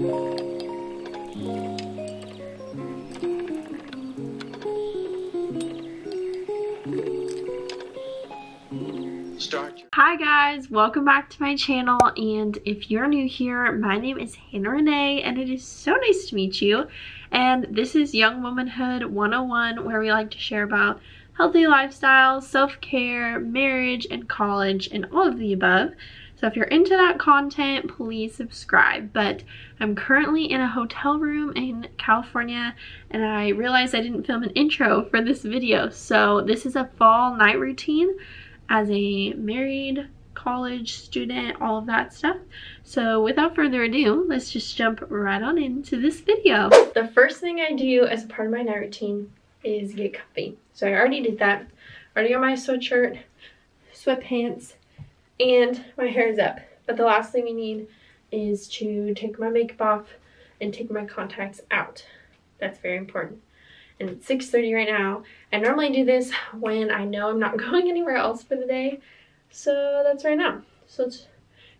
Hi guys, welcome back to my channel. And if you're new here, my name is Hannah Renee and it is so nice to meet you. And this is Young Womanhood 101 where we like to share about healthy lifestyles, self-care, marriage, and college and all of the above. So if you're into that content, please subscribe. But I'm currently in a hotel room in California and I realized I didn't film an intro for this video. So this is a fall night routine as a married college student, all of that stuff. So without further ado, let's just jump right on into this video. The first thing I do as part of my night routine is get comfy. So I already did that. Already got my sweatshirt, sweatpants, and my hair is up. But the last thing I need is to take my makeup off and take my contacts out. That's very important and it's 6.30 right now. I normally do this when I know I'm not going anywhere else for the day, so that's right now. So let's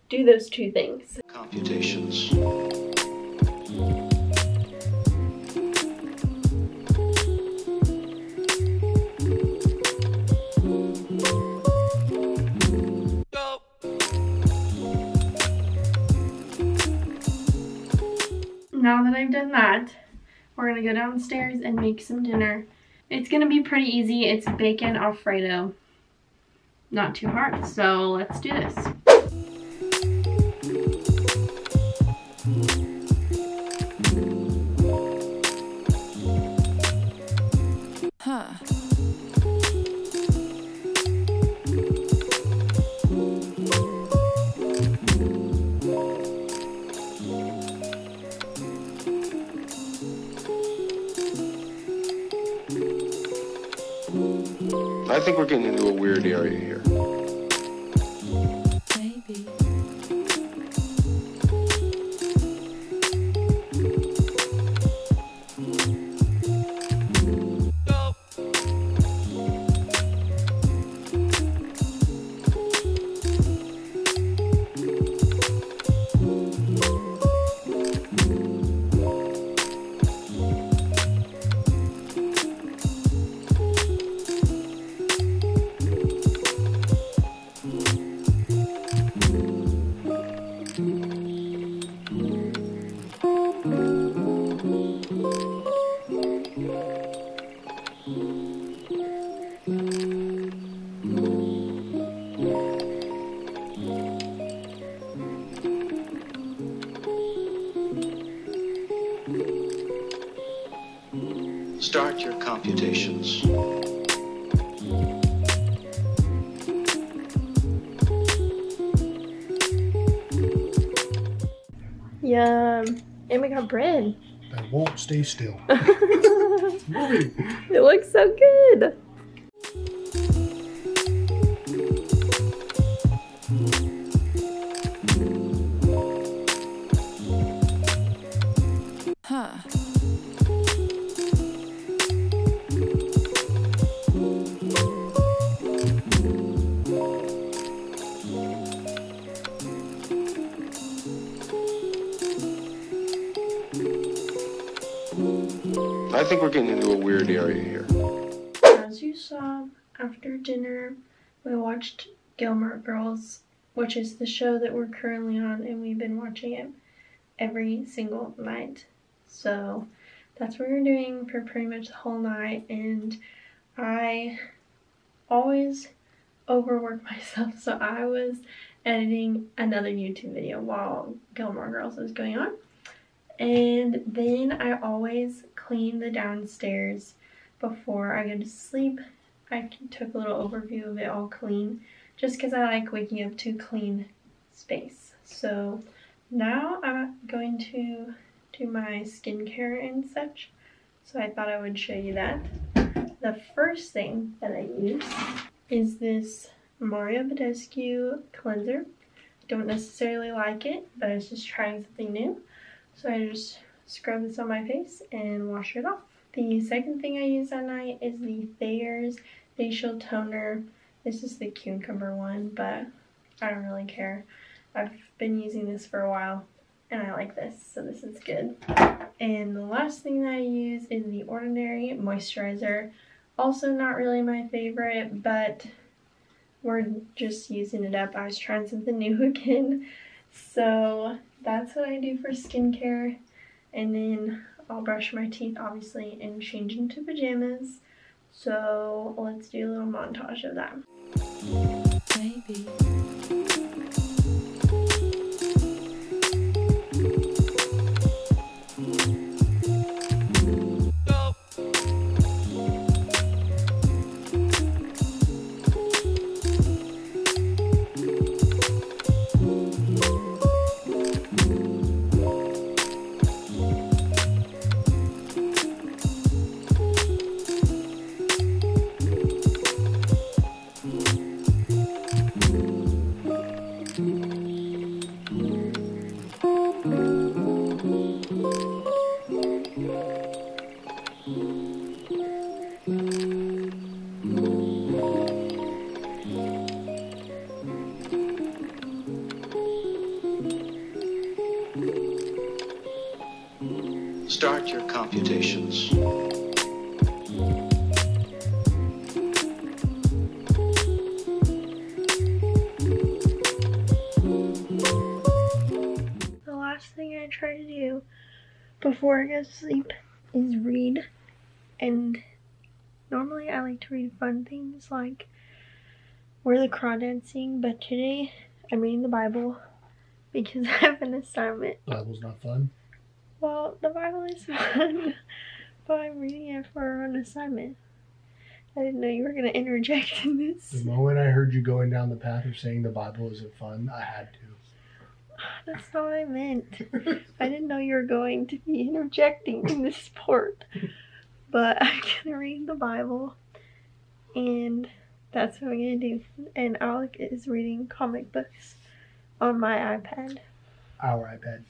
do those two things. Computations. Now that I've done that, we're gonna go downstairs and make some dinner. It's gonna be pretty easy. It's bacon alfredo. Not too hard, so let's do this. I think we're getting into a weird area here. Computations. Yum. And we got bread. That won't stay still. it looks so good. Think we're getting into a weird area here. As you saw, after dinner, we watched Gilmore Girls, which is the show that we're currently on, and we've been watching it every single night. So that's what we we're doing for pretty much the whole night, and I always overwork myself, so I was editing another YouTube video while Gilmore Girls was going on. And then I always clean the downstairs before I go to sleep. I took a little overview of it all clean just because I like waking up to clean space. So now I'm going to do my skincare and such. So I thought I would show you that. The first thing that I use is this Mario Badescu cleanser. Don't necessarily like it, but I was just trying something new. So I just scrub this on my face and wash it off. The second thing I use at night is the Thayer's Facial Toner. This is the cucumber one, but I don't really care. I've been using this for a while and I like this, so this is good. And the last thing that I use is the Ordinary Moisturizer. Also not really my favorite, but we're just using it up. I was trying something new again. So that's what I do for skincare. And then I'll brush my teeth obviously and change into pajamas. So let's do a little montage of that. Maybe. Start your computations. The last thing I try to do before I go to sleep is read. And normally I like to read fun things like Where the Crawdads Sing, but today I'm reading the Bible because I have an assignment. Bible's not fun. Well, the Bible is fun, but I'm reading it for an assignment. I didn't know you were going to interject in this. The moment I heard you going down the path of saying the Bible isn't fun, I had to. That's not what I meant. I didn't know you were going to be interjecting in this part. But I'm gonna read the Bible and that's what I'm gonna do. And Alec is reading comic books on my iPad. Our iPad.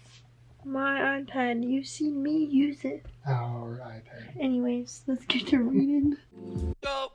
My iPad, you've seen me use it. Our iPad. Anyways, let's get to reading. Huh.